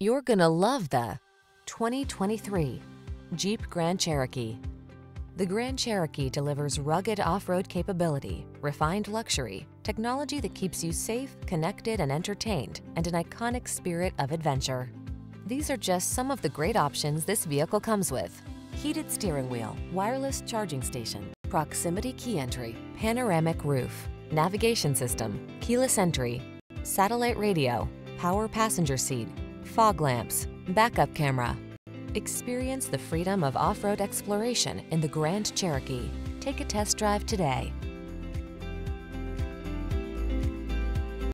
You're gonna love the 2023 Jeep Grand Cherokee. The Grand Cherokee delivers rugged off-road capability, refined luxury, technology that keeps you safe, connected, and entertained, and an iconic spirit of adventure. These are just some of the great options this vehicle comes with. Heated steering wheel, wireless charging station, proximity key entry, panoramic roof, navigation system, keyless entry, satellite radio, power passenger seat, fog lamps, backup camera. Experience the freedom of off-road exploration in the Grand Cherokee. Take a test drive today.